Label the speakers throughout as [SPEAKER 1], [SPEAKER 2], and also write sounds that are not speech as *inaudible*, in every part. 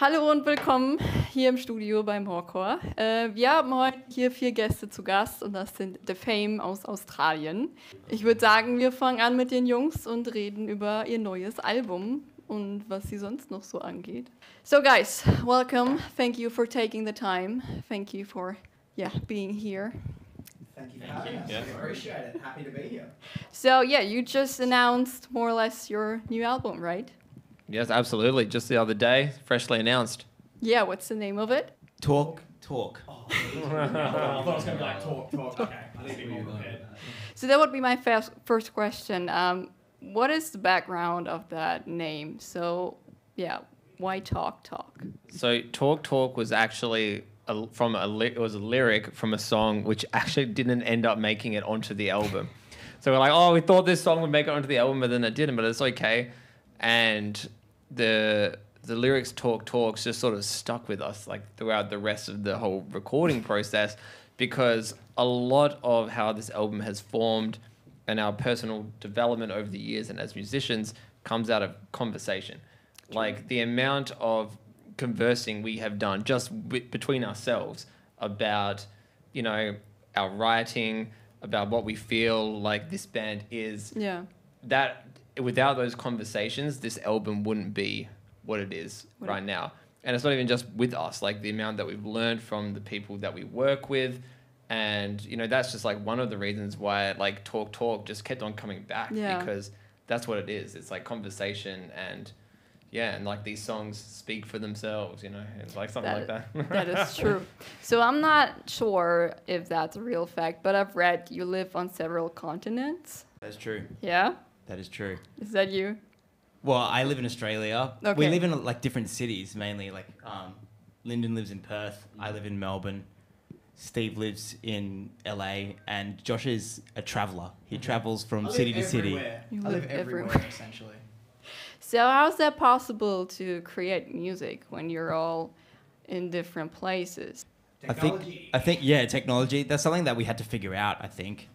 [SPEAKER 1] Hallo und willkommen hier im Studio beim Horror. Äh, wir haben heute hier vier Gäste zu Gast und das sind The Fame aus Australien. Ich würde sagen, wir fangen an mit den Jungs und reden über ihr neues Album und was sie sonst noch so angeht. So guys, welcome. Thank you for taking the time. Thank you for yeah, being here.
[SPEAKER 2] Thank you for having us.
[SPEAKER 3] Yeah.
[SPEAKER 2] We appreciate it. Happy to be here.
[SPEAKER 1] So yeah, you just announced more or less your new album, right?
[SPEAKER 3] Yes, absolutely. Just the other day, freshly announced.
[SPEAKER 1] Yeah, what's the name of it?
[SPEAKER 4] Talk, talk.
[SPEAKER 2] Oh, *laughs* I thought it was going to be like talk, talk. Okay, I need to be more prepared.
[SPEAKER 1] So that would be my first first question. Um, what is the background of that name? So yeah, why talk talk?
[SPEAKER 3] So Talk Talk was actually a, from a ly- it was a lyric from a song which actually didn't end up making it onto the album. So we're like, oh, we thought this song would make it onto the album, but then it didn't. But it's okay. And the the lyrics Talk Talks just sort of stuck with us like throughout the rest of the whole recording process because a lot of how this album has formed and our personal development over the years and as musicians comes out of conversation. Like the amount of conversing we have done just w- between ourselves about, you know, our writing, about what we feel like this band is.
[SPEAKER 1] Yeah,
[SPEAKER 3] That without those conversations, this album wouldn't be what it is
[SPEAKER 1] Would
[SPEAKER 3] right now. And it's not even just with us, like the amount that we've learned from the people that we work with. And, you know, that's just like one of the reasons why like Talk Talk just kept on coming back
[SPEAKER 1] Yeah.
[SPEAKER 3] because that's what it is. It's like conversation and yeah, and like these songs speak for themselves, you know, it's like something like that.
[SPEAKER 1] that is *laughs* true. So I'm not sure if that's a real fact, but I've read you live on several continents.
[SPEAKER 4] That's true.
[SPEAKER 1] Yeah,
[SPEAKER 4] That is true.
[SPEAKER 1] is that you?
[SPEAKER 4] Well, I live in Australia.
[SPEAKER 1] Okay.
[SPEAKER 4] We live in like different cities mainly. Like um, Linden lives in Perth. I live in Melbourne. Steve lives in LA, and Josh is a traveller. He travels from
[SPEAKER 2] I live
[SPEAKER 4] city to city.
[SPEAKER 2] everywhere.
[SPEAKER 1] You
[SPEAKER 2] I
[SPEAKER 1] live
[SPEAKER 2] live everywhere,
[SPEAKER 1] everywhere. *laughs*
[SPEAKER 2] essentially.
[SPEAKER 1] So how's that possible to create music when you're all in different places?
[SPEAKER 4] I think
[SPEAKER 2] Technology.
[SPEAKER 4] I think yeah, technology. That's something that we had to figure out. I think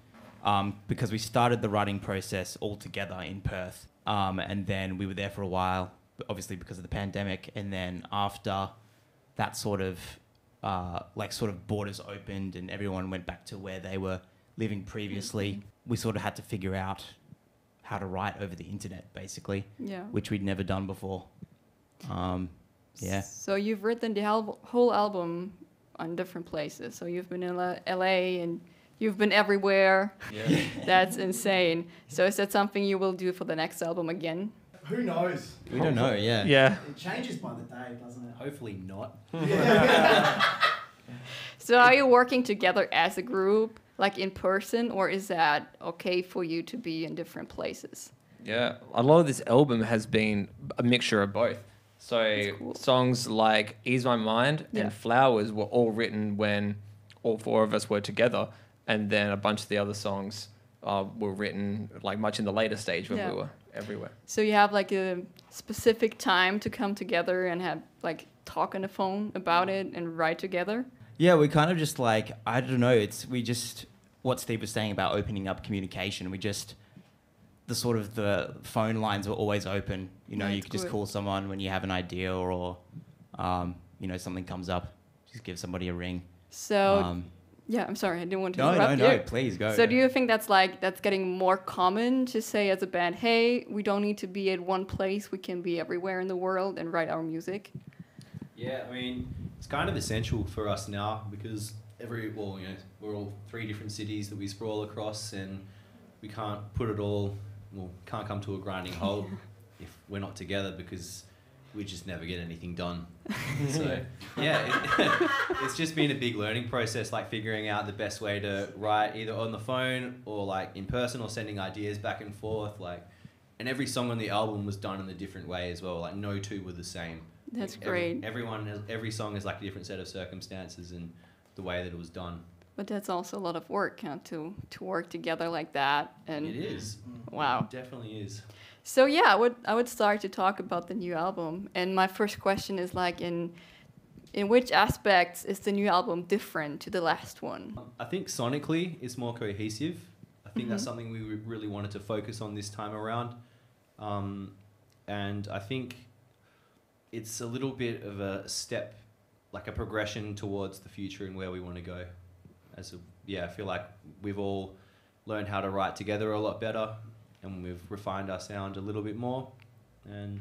[SPEAKER 4] um, because we started the writing process all together in Perth, um, and then we were there for a while, obviously because of the pandemic. And then after that sort of uh, like sort of borders opened and everyone went back to where they were living previously, we sort of had to figure out how to write over the internet, basically,
[SPEAKER 1] Yeah.
[SPEAKER 4] which we'd never done before. Um, yeah.
[SPEAKER 1] So you've written the al- whole album on different places. So you've been in L- LA and you've been everywhere.
[SPEAKER 3] yeah. *laughs*
[SPEAKER 1] That's insane. So is that something you will do for the next album again?
[SPEAKER 2] Who knows?
[SPEAKER 4] We don't know. Yeah.
[SPEAKER 3] yeah.
[SPEAKER 2] It changes by the day, doesn't it?
[SPEAKER 5] Hopefully not. *laughs* *laughs*
[SPEAKER 1] So are you working together as a group, like in person, or is that okay for you to be in different places?
[SPEAKER 3] Yeah, a lot of this album has been a mixture of both. So
[SPEAKER 1] cool.
[SPEAKER 3] songs like "Ease My Mind"
[SPEAKER 1] Yeah.
[SPEAKER 3] and "Flowers" were all written when all four of us were together, and then a bunch of the other songs uh, were written like much in the later stage when
[SPEAKER 1] Yeah.
[SPEAKER 3] we were everywhere.
[SPEAKER 1] So you have like a specific time to come together and have like talk on the phone about it and write together.
[SPEAKER 4] Yeah, we kind of just like I don't know. It's we just what Steve was saying about opening up communication. We just the sort of the phone lines were always open. You know, you
[SPEAKER 1] That's
[SPEAKER 4] could just call someone when you have an idea or, or um, you know something comes up. Just give somebody a ring.
[SPEAKER 1] So
[SPEAKER 4] um,
[SPEAKER 1] yeah, I'm sorry, I didn't want to
[SPEAKER 4] no, no,
[SPEAKER 1] interrupt
[SPEAKER 4] no.
[SPEAKER 1] you.
[SPEAKER 4] Please go.
[SPEAKER 1] So do you think that's like that's getting more common to say as a band, hey, we don't need to be at one place, we can be everywhere in the world and write our music?
[SPEAKER 5] Yeah, I mean, it's kind of essential for us now because every, well, you know, we're all three different cities that we sprawl across and we can't put it all, well, can't come to a grinding halt *laughs* if we're not together because we just never get anything done. *laughs* so, yeah, it, *laughs* it's just been a big learning process, like figuring out the best way to write either on the phone or like in person or sending ideas back and forth. Like, and every song on the album was done in a different way as well. Like, no two were the same.
[SPEAKER 1] That's
[SPEAKER 5] Every-
[SPEAKER 1] great.
[SPEAKER 5] everyone, has, every song is like a different set of circumstances and the way that it was done.
[SPEAKER 1] But that's also a lot of work huh, to to work together like that. And
[SPEAKER 5] it is. Mm-hmm.
[SPEAKER 1] wow.
[SPEAKER 5] It definitely is.
[SPEAKER 1] So yeah, I would I would start to talk about the new album. And my first question is like in in which aspects is the new album different to the last one?
[SPEAKER 5] I think sonically it's more cohesive. I think that's
[SPEAKER 1] Mhm.
[SPEAKER 5] something we really wanted to focus on this time around. Um, and I think it's a little bit of a step, like a progression towards the future and where we want to go. As a, yeah, I feel like we've all learned how to write together a lot better, and we've refined our sound a little bit more, and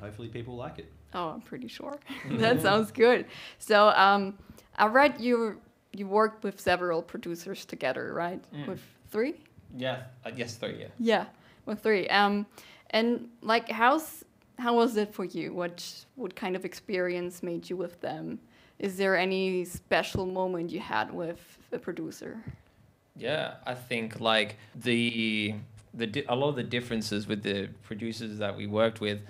[SPEAKER 5] hopefully people like it.
[SPEAKER 1] Oh, I'm pretty sure. *laughs* *laughs* that sounds good. So, um, I read you you worked with several producers together, right?
[SPEAKER 3] Mm.
[SPEAKER 1] With three?
[SPEAKER 3] Yeah. Uh, yes, three. Yeah.
[SPEAKER 1] Yeah, with three. Um, and like, how's how was it for you? What what kind of experience made you with them? Is there any special moment you had with a producer?
[SPEAKER 3] Yeah, I think like the the di- a lot of the differences with the producers that we worked with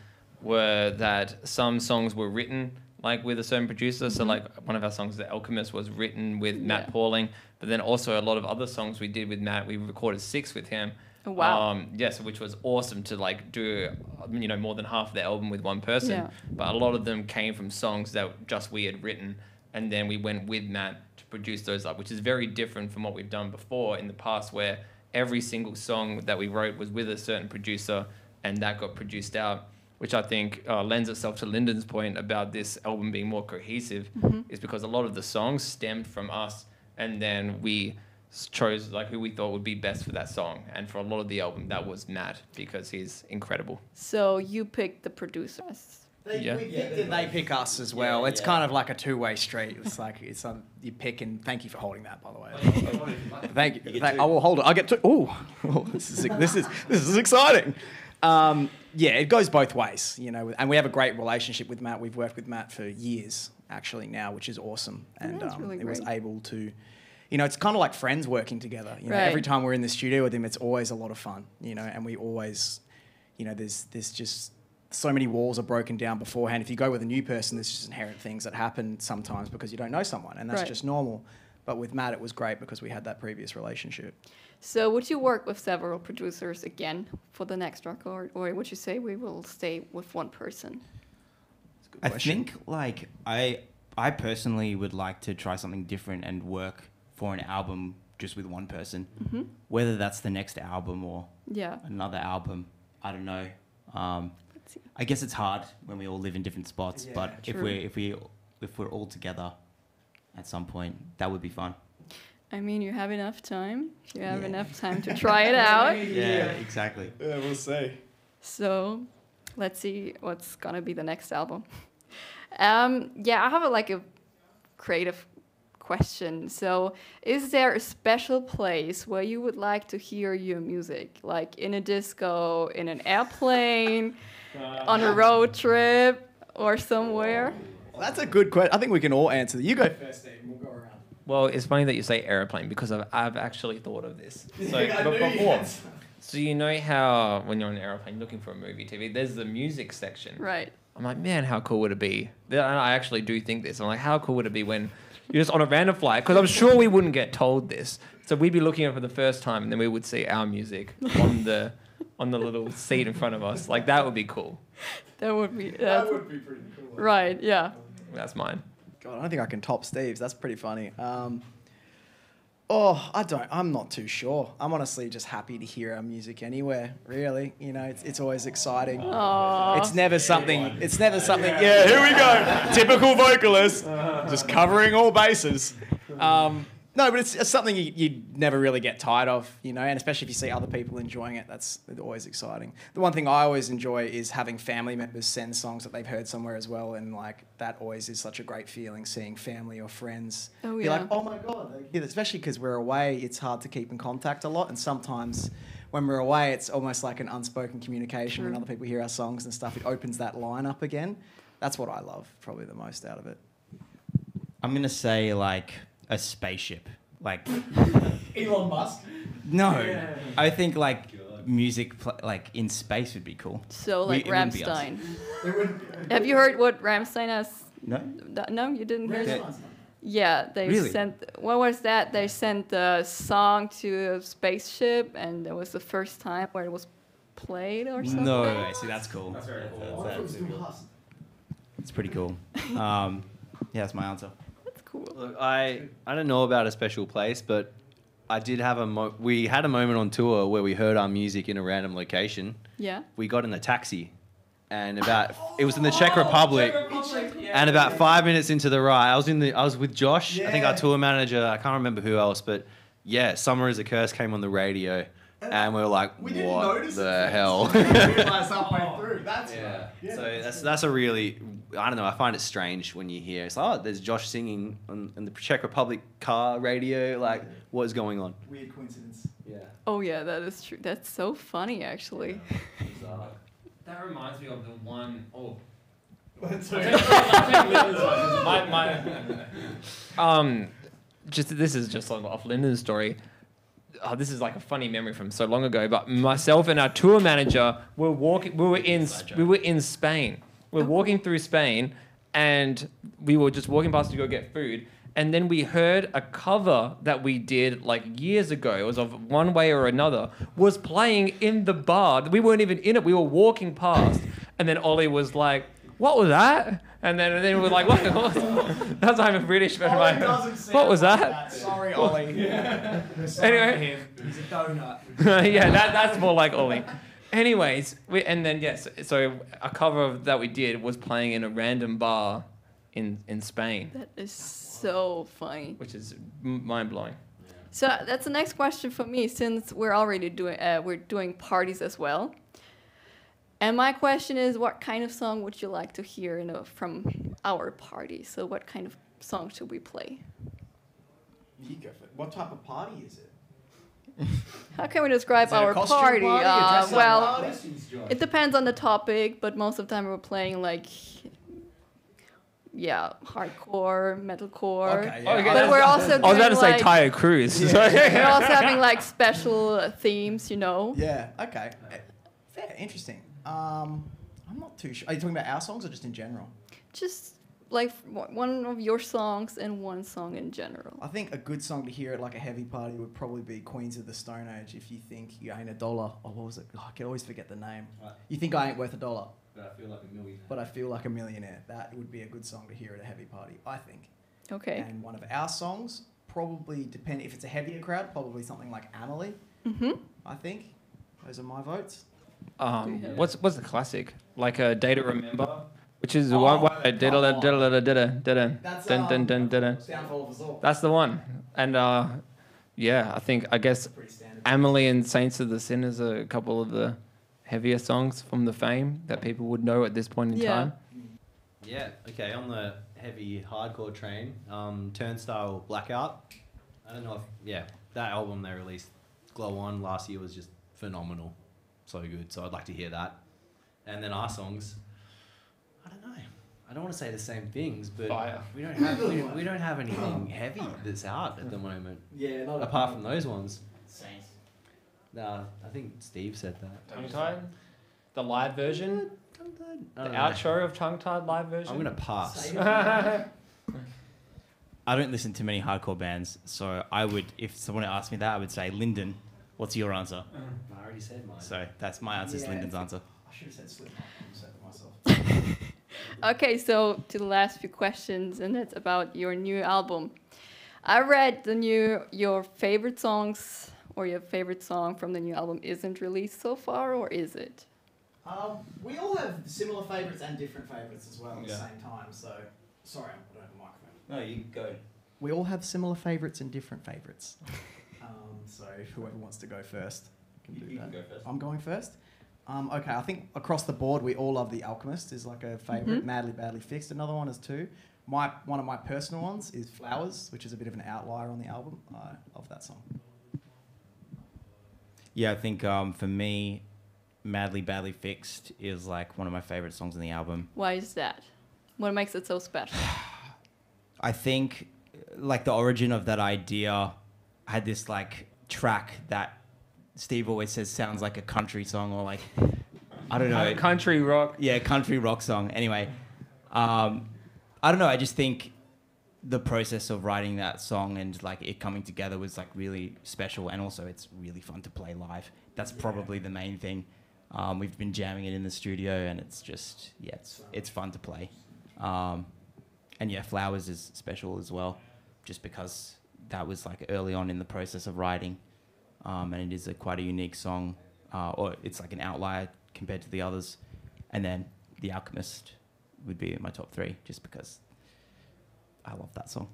[SPEAKER 3] were that some songs were written like with a certain producer. So like one of our songs, The Alchemist, was written with Matt
[SPEAKER 1] Yeah.
[SPEAKER 3] Pauling, but then also a lot of other songs we did with Matt. We recorded six with him.
[SPEAKER 1] Oh, wow.
[SPEAKER 3] Um, yes, which was awesome to like do, you know, more than half the album with one person.
[SPEAKER 1] Yeah.
[SPEAKER 3] But a lot of them came from songs that just we had written, and then we went with Matt to produce those up, which is very different from what we've done before in the past, where every single song that we wrote was with a certain producer, and that got produced out. Which I think uh, lends itself to Linden's point about this album being more cohesive, is because a lot of the songs stemmed from us, and then we chose like who we thought would be best for that song. And for a lot of the album, that was Matt because he's incredible.
[SPEAKER 1] So you picked the producers.
[SPEAKER 6] They,
[SPEAKER 3] Yeah.
[SPEAKER 6] we
[SPEAKER 2] Yeah,
[SPEAKER 6] it.
[SPEAKER 2] they pick us as well.
[SPEAKER 6] Yeah,
[SPEAKER 2] it's
[SPEAKER 6] yeah.
[SPEAKER 2] kind of like a two-way street. It's like it's um, you pick and thank you for holding that, by the way. Thank you.
[SPEAKER 6] You
[SPEAKER 2] Thank. I will hold it. I get two. *laughs* Oh, this is this is this is exciting. Um, yeah, it goes both ways, you know. And we have a great relationship with Matt. We've worked with Matt for years, actually now, which is awesome. And
[SPEAKER 1] that's
[SPEAKER 2] um,
[SPEAKER 1] really
[SPEAKER 2] it was able to, you know, it's kind of like friends working together. You know, every time we're in the studio with him, it's always a lot of fun. You know, and we always, you know, there's there's just so many walls are broken down beforehand. If you go with a new person, there's just inherent things that happen sometimes because you don't know someone, and that's
[SPEAKER 1] Right.
[SPEAKER 2] just normal. But with Matt, it was great because we had that previous relationship.
[SPEAKER 1] So would you work with several producers again for the next record, or would you say we will stay with one person?
[SPEAKER 4] I
[SPEAKER 2] question.
[SPEAKER 4] think like I I personally would like to try something different and work for an album just with one person.
[SPEAKER 1] Mm-hmm.
[SPEAKER 4] Whether that's the next album or
[SPEAKER 1] Yeah.
[SPEAKER 4] another album, I don't know. Um,
[SPEAKER 1] Let's.
[SPEAKER 4] I guess it's hard when we all live in different spots,
[SPEAKER 2] Yeah,
[SPEAKER 4] but if we if we if we're all together at some point, that would be fun.
[SPEAKER 1] I mean, you have enough time. You have
[SPEAKER 4] Yeah.
[SPEAKER 1] enough time to try it out. *laughs*
[SPEAKER 4] Yeah, exactly.
[SPEAKER 2] Yeah, we'll see.
[SPEAKER 1] So let's see what's gonna be the next album. *laughs* Um, yeah, I have a, like a creative question. So, is there a special place where you would like to hear your music, like in a disco, in an airplane, *laughs* on a road trip, or somewhere?
[SPEAKER 2] Well, that's a good question. I think we can all answer that. You go first, Steve. and We'll go around.
[SPEAKER 3] Well, it's funny that you say airplane because I've, I've actually thought of this. *laughs* So,
[SPEAKER 2] I
[SPEAKER 3] but
[SPEAKER 2] knew you
[SPEAKER 3] before, so you know how when you're on an airplane looking for a movie TV, there's the music section.
[SPEAKER 1] Right.
[SPEAKER 3] I'm like, man, how cool would it be? I actually do think this. I'm like, how cool would it be when you're just on a random flight? Because I'm sure we wouldn't get told this. So we'd be looking at it for the first time, and then we would see our music on the on the little seat in front of us. Like that would be cool.
[SPEAKER 1] That would be. That's,
[SPEAKER 2] be pretty cool.
[SPEAKER 1] right. Yeah.
[SPEAKER 3] That's mine.
[SPEAKER 2] God, I don't think I can top Steve's. That's pretty funny. Um, oh, I don't. I'm not too sure. I'm honestly just happy to hear our music anywhere. Really, you know, it's, it's always exciting.
[SPEAKER 1] Aww.
[SPEAKER 2] It's never something. It's never something. Yeah, here we go. *laughs* Typical vocalist, just covering all bases. Um, no, but it's, it's something you, you never really get tired of, you know, and especially if you see other people enjoying it, that's always exciting. The one thing I always enjoy is having family members send songs that they've heard somewhere as well, and like that always is such a great feeling seeing family or friends.
[SPEAKER 1] Oh,
[SPEAKER 2] be
[SPEAKER 1] yeah.
[SPEAKER 2] like, oh my god, yeah, especially because we're away, it's hard to keep in contact a lot, and sometimes when we're away, it's almost like an unspoken communication. When other people hear our songs and stuff, it opens that line up again. That's what I love probably the most out of it.
[SPEAKER 4] I'm gonna say like a spaceship. Like *laughs*
[SPEAKER 6] Elon Musk.
[SPEAKER 4] no, I think like music pl- like in space would be cool.
[SPEAKER 1] So
[SPEAKER 4] We-
[SPEAKER 1] like
[SPEAKER 4] it wouldn't be us.
[SPEAKER 1] Rammstein. Have you heard what Rammstein has?
[SPEAKER 4] No.
[SPEAKER 1] th- No, you didn't hear
[SPEAKER 4] That-
[SPEAKER 1] that. Yeah, they
[SPEAKER 4] Really?
[SPEAKER 1] sent. What was that? They sent a song to a spaceship, and it was the first time where it was played or something.
[SPEAKER 4] No way. See, that's cool.
[SPEAKER 2] That's
[SPEAKER 5] very cool.
[SPEAKER 6] I thought it was.
[SPEAKER 4] It's pretty cool. Um, yeah, that's my answer.
[SPEAKER 1] That's cool.
[SPEAKER 5] Look, I I don't know about a special place, but I did have a mo- we had a moment on tour where we heard our music in a random location.
[SPEAKER 1] Yeah.
[SPEAKER 5] We got in a taxi, and about it was in the Czech Republic. And about five minutes into the ride, I was in the I was with Josh. I think our tour manager. I can't remember who else, but yeah, "Summer Is a Curse" came on the radio, and we were like,
[SPEAKER 6] We didn't
[SPEAKER 5] "What
[SPEAKER 6] notice
[SPEAKER 5] the
[SPEAKER 6] it.
[SPEAKER 5] hell?"
[SPEAKER 6] We *laughs* realised halfway through. That's
[SPEAKER 5] Yeah.
[SPEAKER 6] right.
[SPEAKER 5] So that's that's a really I don't know. I find it strange when you hear it's like, oh, there's Josh singing on, on the Czech Republic car radio. Like, what is going on?
[SPEAKER 6] weird coincidence.
[SPEAKER 5] Yeah.
[SPEAKER 1] Oh yeah, that is true. That's so funny actually.
[SPEAKER 3] That reminds me of the one oh
[SPEAKER 6] That's *laughs*
[SPEAKER 3] my, my, *laughs* um, just this is just off Linden's story. Oh, this is like a funny memory from so long ago. But myself and our tour manager were walking. We were in. We were in Spain. We We're oh. walking through Spain, and we were just walking past to go get food. And then we heard a cover that we did like years ago. It was of One Way or Another. Was playing in the bar. We weren't even in it. We were walking past, and then Ollie was like, "What was that?" And then, and then we were like, "What?" what? *laughs* That's why I'm British, but my, what was that?
[SPEAKER 6] Sorry, Ollie. *laughs*
[SPEAKER 3] Anyway,
[SPEAKER 6] He's a donut. *laughs*
[SPEAKER 3] yeah, that, that's more like Ollie. Anyways, we, and then yes, so a cover of, that we did was playing in a random bar in in Spain,
[SPEAKER 1] That is so funny.
[SPEAKER 3] which is mind blowing.
[SPEAKER 1] So that's the next question for me, since we're already doing uh, we're doing parties as well. And my question is, what kind of song would you like to hear in a, from our party? So what kind of song should we play?
[SPEAKER 6] You go for it. What type of party is it? *laughs*
[SPEAKER 1] How can we describe
[SPEAKER 2] Is it a
[SPEAKER 1] our party?
[SPEAKER 2] party,
[SPEAKER 1] Uh, well,
[SPEAKER 2] party?
[SPEAKER 1] it depends on the topic, but most of the time we're playing like, yeah, hardcore, metalcore.
[SPEAKER 2] Okay, yeah.
[SPEAKER 3] Okay,
[SPEAKER 1] But we're also
[SPEAKER 3] I was about to
[SPEAKER 1] doing,
[SPEAKER 3] say
[SPEAKER 1] like-
[SPEAKER 3] Tyre Cruise. *laughs* *laughs*
[SPEAKER 1] We're also having like special uh, themes, you know.
[SPEAKER 2] Yeah. Okay. Fair. Interesting. Um, I'm not too sure. Are you talking about our songs or just in general?
[SPEAKER 1] Just like one of your songs and one song in general.
[SPEAKER 2] I think a good song to hear at like a heavy party would probably be Queens of the Stone Age. If you think you ain't a dollar, or what was it? Oh, I can always forget the name.
[SPEAKER 5] Right.
[SPEAKER 2] You think I ain't worth a dollar,
[SPEAKER 5] But I feel like a million.
[SPEAKER 2] but I feel like a millionaire. That would be a good song to hear at a heavy party, I think.
[SPEAKER 1] Okay.
[SPEAKER 2] And one of our songs probably depend if it's a heavier crowd, probably something like Amelie.
[SPEAKER 1] Mm-hmm.
[SPEAKER 2] I think those are my votes.
[SPEAKER 3] Um,
[SPEAKER 1] Yeah.
[SPEAKER 3] what's what's the classic? Like a Day to Remember, which is the
[SPEAKER 2] Oh,
[SPEAKER 3] one. one
[SPEAKER 2] come
[SPEAKER 3] diddle
[SPEAKER 2] on.
[SPEAKER 3] diddle diddle diddle diddle
[SPEAKER 2] That's,
[SPEAKER 3] dun dun
[SPEAKER 2] um,
[SPEAKER 3] dun dun.
[SPEAKER 2] Downfall of us all.
[SPEAKER 3] That's the one. And uh, yeah, I think I guess
[SPEAKER 2] pretty standard.
[SPEAKER 3] Amelie and Saints of the Sinners are a couple of the heavier songs from the Faim that people would know at this point in
[SPEAKER 1] Yeah.
[SPEAKER 3] time.
[SPEAKER 5] Yeah. Okay. On the heavy hardcore train, um, Turnstile Blackout. I don't know if yeah that album they released, Glow On last year was just phenomenal, so good. So I'd like to hear that. And then our songs. I don't know. I don't want to say the same things, but
[SPEAKER 3] Fire.
[SPEAKER 5] we don't have we, *laughs* we don't have anything heavy that's out at the moment.
[SPEAKER 6] Yeah, not
[SPEAKER 5] Apart from those ones.
[SPEAKER 6] Saints.
[SPEAKER 5] Nah, I think Steve said that.
[SPEAKER 3] Tongue Tied? The live version?
[SPEAKER 5] I
[SPEAKER 3] The
[SPEAKER 5] know.
[SPEAKER 3] outro of Tongue Tied live version?
[SPEAKER 5] I'm gonna pass. *laughs* *laughs*
[SPEAKER 4] I don't listen to many hardcore bands, so I would, if someone asked me that, I would say Linden. What's your answer?
[SPEAKER 5] I already said mine.
[SPEAKER 4] So that's my answer. Is
[SPEAKER 2] Yeah.
[SPEAKER 4] Linden's answer.
[SPEAKER 2] I should have said Slipknot. I'm upset with myself. *laughs*
[SPEAKER 1] Okay, so to the last few questions, and it's about your new album. I read the new your favorite songs or your favorite song from the new album isn't released so far, or is it?
[SPEAKER 6] Um, we all have similar favourites and different favourites as well at the
[SPEAKER 4] Yeah.
[SPEAKER 6] same time. So, sorry, I don't have a microphone.
[SPEAKER 4] No, you go.
[SPEAKER 2] We all have similar favourites and different favourites. *laughs* so whoever wants to go first can do that.
[SPEAKER 4] go first.
[SPEAKER 2] I'm going first. Um, okay, I think across the board we all love The Alchemist is like a favorite
[SPEAKER 1] Mhm.
[SPEAKER 2] Madly Badly Fixed. Another one is two. My one of my personal ones is Flowers, which is a bit of an outlier on the album. I love that song.
[SPEAKER 4] Yeah, I think um, for me, Madly Badly Fixed is like one of my favorite songs on the album.
[SPEAKER 1] Why is that? What makes it so special? *sighs*
[SPEAKER 4] I think like the origin of that idea had this like track that Steve always says sounds like a country song or like I don't know.
[SPEAKER 3] Country rock.
[SPEAKER 4] yeah, country rock song. Anyway, um, I don't know. I just think the process of writing that song and like it coming together was like really special, and also it's really fun to play live. That's probably the main thing. Um, we've been jamming it in the studio, and it's just yeah, it's it's fun to play. Um, and yeah, Flowers is special as well, just because that was like early on in the process of writing, um, and it is a quite a unique song, uh, or it's like an outlier compared to the others. And then The Alchemist would be in my top three, just because I love that song.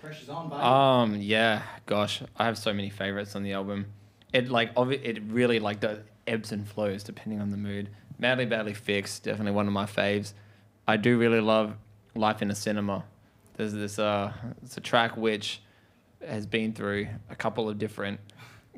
[SPEAKER 6] Pressure's on, baby.
[SPEAKER 3] Um, yeah, gosh, I have so many favorites on the album. It like obvi- it really like does ebbs and flows depending on the mood. Madly Badly Fixed, definitely one of my faves. I do really love Life in a Cinema. There's this uh, it's a track which has been through a couple of different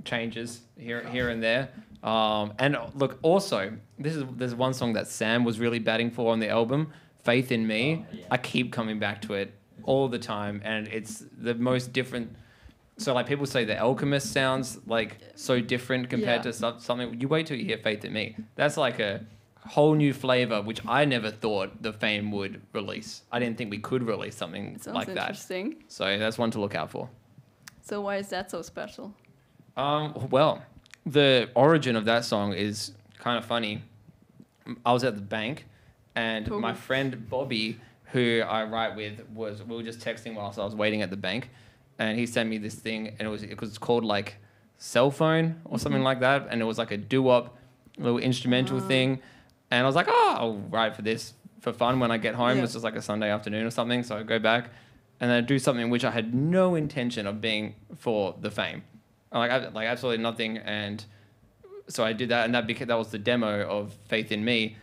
[SPEAKER 3] changes here here and there. Um, and look, also this is there's one song that Sam was really batting for on the album, Faith in Me.
[SPEAKER 6] Oh, yeah.
[SPEAKER 3] I keep coming back to it all the time, and it's the most different. So like people say the Alchemist sounds like so different compared
[SPEAKER 1] Yeah.
[SPEAKER 3] to some- something. You wait till you hear Faith in Me. That's like a whole new flavor, which I never thought the Faim would release. I didn't think we could release something like that.
[SPEAKER 1] interesting.
[SPEAKER 3] So that's one to look out for.
[SPEAKER 1] So why is that so special?
[SPEAKER 3] Um, well, the origin of that song is kind of funny. I was at the bank, and my friend Bobby, who I write with, was we were just texting whilst I was waiting at the bank, and he sent me this thing, and it was it was called like cell phone or something like that, and it was like a doo wop little instrumental
[SPEAKER 1] Ah.
[SPEAKER 3] thing, and I was like, oh, I'll write for this for fun when I get home.
[SPEAKER 1] Yeah.
[SPEAKER 3] It's just like a Sunday afternoon or something, so I go back, and then I do something which I had no intention of being for the Faim, like I, like absolutely nothing, and so I did that, and that became that was the demo of Faith in Me.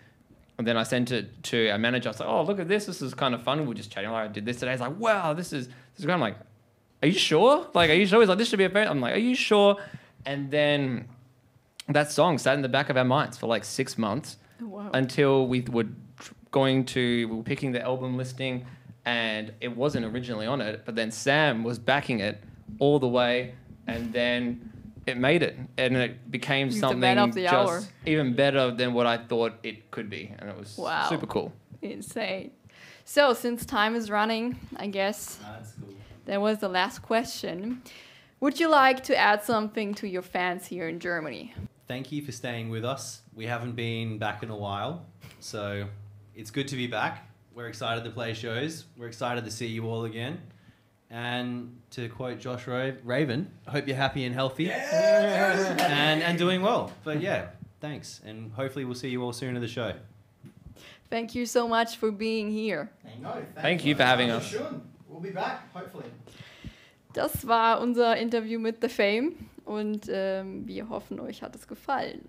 [SPEAKER 3] And then I sent it to our manager. I was like, "Oh, look at this! This is kind of fun." We were just chatting. Like, I did this today. He's like, "Wow, this is this is great." I'm like, "Are you sure? Like, are you sure?" He's like, "This should be a favorite." I'm like, "Are you sure?" And then that song sat in the back of our minds for like six months
[SPEAKER 1] Oh, wow.
[SPEAKER 3] until we were going to we were picking the album listing and it wasn't originally on it but then sam was backing it all the way and then it made it and it became
[SPEAKER 1] He's the
[SPEAKER 3] something
[SPEAKER 1] the
[SPEAKER 3] just
[SPEAKER 1] hour.
[SPEAKER 3] even better than what i thought it could be and it was
[SPEAKER 1] Wow.
[SPEAKER 3] super cool
[SPEAKER 1] Insane. So since time is running, I guess
[SPEAKER 5] That's cool.
[SPEAKER 1] that was the last question. Would you like to add something to your fans here in Germany?
[SPEAKER 5] Thank you for staying with us. We haven't been back in a while, so it's good to be back. We're excited to play shows. We're excited to see you all again. And to quote Josh Ra- Raven, I hope you're happy and healthy and, and doing well. But yeah, thanks. And hopefully we'll see you all soon at the show.
[SPEAKER 1] Thank you so much for being here.
[SPEAKER 6] No,
[SPEAKER 3] Thank you for having us.
[SPEAKER 6] Schön. We'll be back, hopefully.
[SPEAKER 1] Das war unser Interview mit The Faim und ähm, wir hoffen, euch hat es gefallen.